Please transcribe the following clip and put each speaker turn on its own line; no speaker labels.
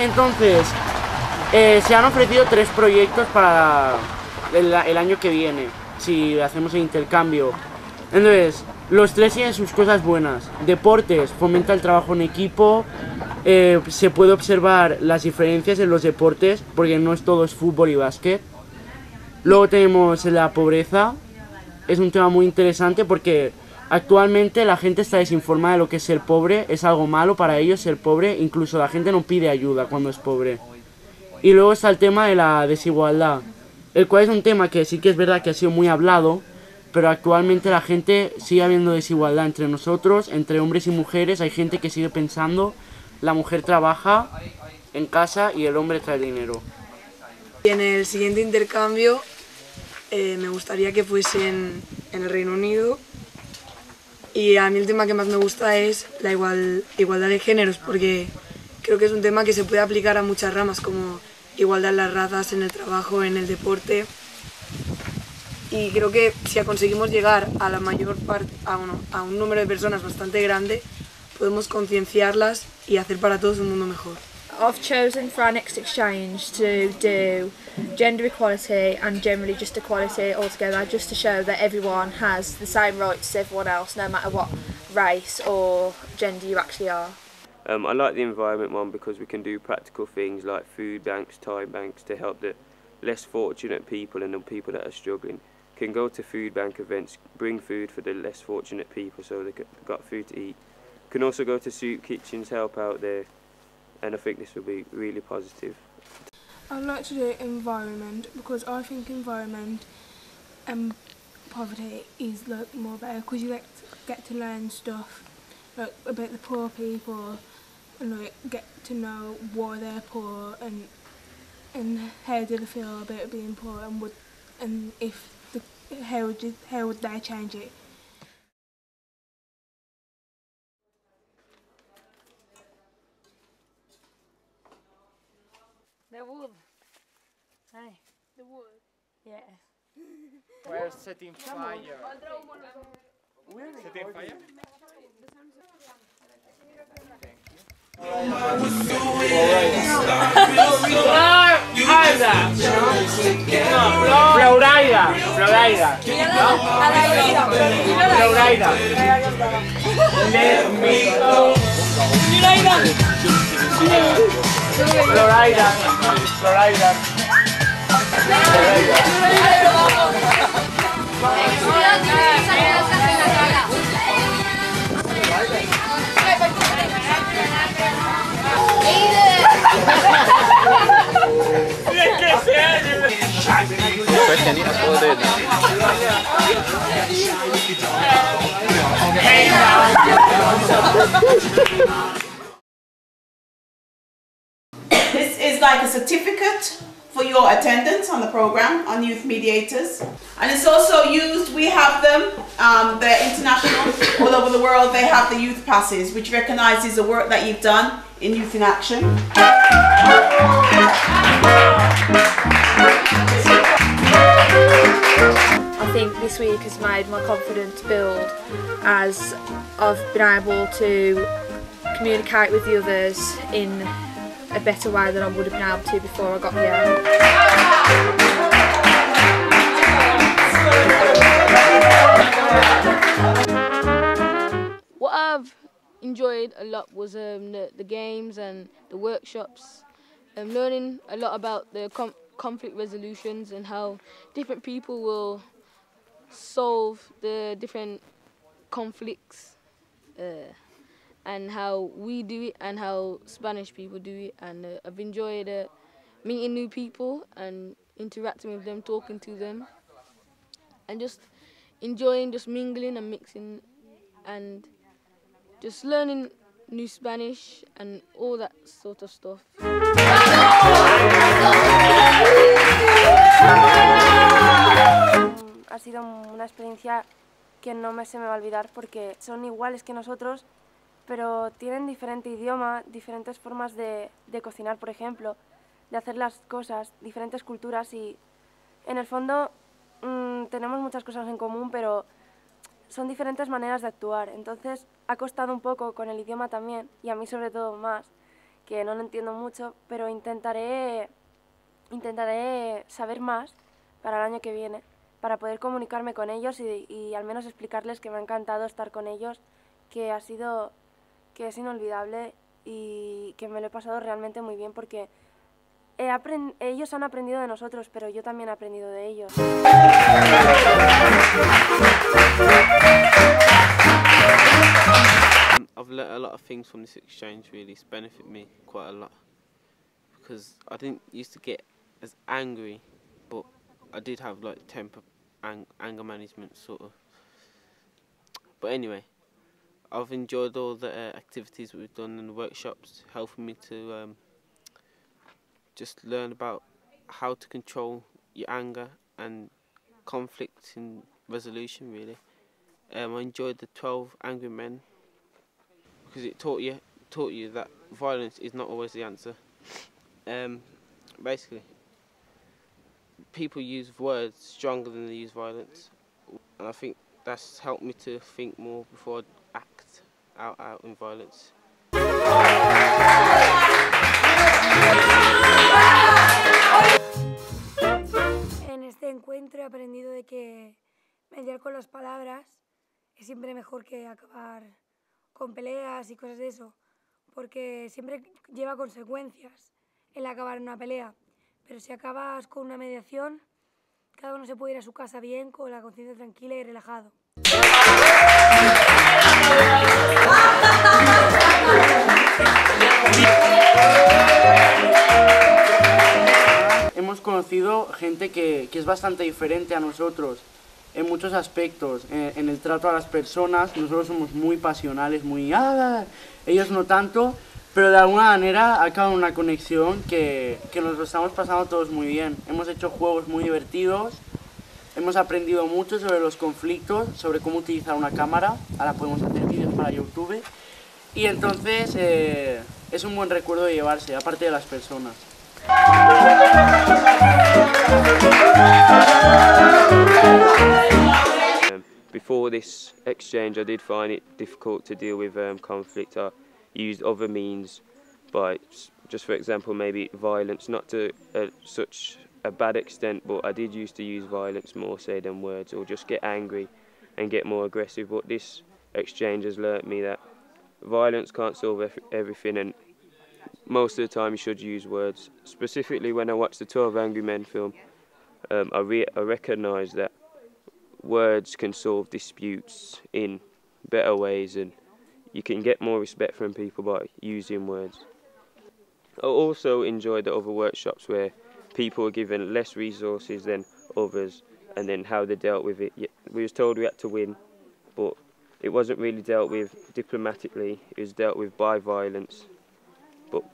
Entonces, eh, se han ofrecido tres proyectos para el, año que viene, si hacemos el intercambio. Entonces, los tres tienen sus cosas buenas. Deportes, fomenta el trabajo en equipo. eh, se puede observar las diferencias en los deportes, porque no es todo es fútbol y básquet. Luego tenemos la pobreza. Es un tema muy interesante porque actualmente la gente está desinformada de lo que es ser pobre. Es algo malo para ellos ser pobre. Incluso la gente no pide ayuda cuando es pobre. Y luego está el tema de la desigualdad, el cual es un tema que sí que es verdad que ha sido muy hablado, pero actualmente la gente sigue habiendo desigualdad entre nosotros, entre hombres y mujeres. Hay gente que sigue pensando la mujer trabaja en casa y el hombre trae dinero.
Y en el siguiente intercambio eh, me gustaría que fuese en, en el Reino Unido. Y a mí el tema que más me gusta es la igual, igualdad de géneros, porque creo que es un tema que se puede aplicar a muchas ramas, como igualdad en las razas, en el trabajo, en el deporte. Y creo que si conseguimos llegar a la mayor parte, a, uno- a un número de personas bastante grande, podemos concienciarlas y hacer para todos un mundo mejor.
I've chosen for our next exchange to do gender equality and generally just equality altogether, just to show that everyone has the same rights as everyone else, no matter what race or gender you actually are.
Um, I like the environment one because we can do practical things like food banks, time banks to help the less fortunate people and the people that are struggling. Can go to food bank events, bring food for the less fortunate people so they have got food to eat. Can also go to soup kitchens, help out there, and I think this will be really positive.
I'd like to do environment because I think environment and poverty is like more better because you get get to learn stuff like about the poor people and like get to know why they're poor and and how do they feel about being poor and would and if the how would you, how would they change it.
The wood. Hey.
The wood.
Yeah.
We're setting fire. Setting fire?
Florida. No, Florida. Florida. Florida. Let me go. Florida. Florida.
This is like a certificate for your attendance on the program on Youth Mediators. And it's also used, we have them, um, they're international, all over the world, they have the youth passes, which recognises the work that you've done in Youth in Action.
I think this week has made my confidence build as I've been able to communicate with the others in a better way than I would have been able to before I got here.
What I've enjoyed a lot was um, the, the games and the workshops. Um, learning a lot about the com- conflict resolutions and how different people will solve the different conflicts uh, and how we do it and how Spanish people do it. And uh, I've enjoyed uh, meeting new people and interacting with them, talking to them, and just enjoying just mingling and mixing and just learning new Spanish and all that sort of stuff.
ha sido una experiencia que no me se me va a olvidar porque son iguales que nosotros, pero tienen diferente idioma, diferentes formas de, de cocinar, por ejemplo, de hacer las cosas, diferentes culturas y en el fondo mm, tenemos muchas cosas en común, pero son diferentes maneras de actuar. Entonces ha costado un poco con el idioma también, y a mí sobre todo más, que no lo entiendo mucho, pero intentaré, intentaré saber más para el año que viene, para poder comunicarme con ellos y, y al menos explicarles que me ha encantado estar con ellos, que ha sido, que es inolvidable y que me lo he pasado realmente muy bien porque he ellos han aprendido de nosotros, pero yo también he aprendido de ellos.
I've learnt a lot of things from this exchange. Really, it's benefited me quite a lot because I didn't used to get as angry, but I did have like temper, ang- anger management sort of. But anyway, I've enjoyed all the uh, activities we've done and the workshops, helping me to um, just learn about how to control your anger and conflict in resolution. Really, um, I enjoyed the Twelve Angry Men because it taught you taught you that violence is not always the answer. Um, basically, people use words stronger than they use violence, and I think that's helped me to think more before I act out out in violence.
En este encuentro he aprendido de que mediar con las palabras es siempre mejor que acabar con peleas y cosas de eso, porque siempre lleva consecuencias el acabar una pelea. Pero si acabas con una mediación, cada uno se puede ir a su casa bien, con la conciencia tranquila y relajado.
Hemos conocido gente que, que es bastante diferente a nosotros en muchos aspectos, en, en el trato a las personas, nosotros somos muy pasionales, muy... "Ah", ellos no tanto, pero de alguna manera ha acabado una conexión que, que nos lo estamos pasando todos muy bien. Hemos hecho juegos muy divertidos, hemos aprendido mucho sobre los conflictos, sobre cómo utilizar una cámara, ahora podemos hacer vídeos para YouTube, y entonces eh, es un buen recuerdo de llevarse, aparte de las personas.
Um, before this exchange, I did find it difficult to deal with um, conflict. I used other means, by just for example, maybe violence, not to uh, such a bad extent, but I did used to use violence more, say, than words, or just get angry and get more aggressive. But this exchange has learnt me that violence can't solve everything, and most of the time you should use words. Specifically, when I watched the 12 Angry Men film, um, I, re- I recognised that words can solve disputes in better ways and you can get more respect from people by using words. I also enjoyed the other workshops where people were given less resources than others and then how they dealt with it. We was told we had to win, but it wasn't really dealt with diplomatically, it was dealt with by violence. But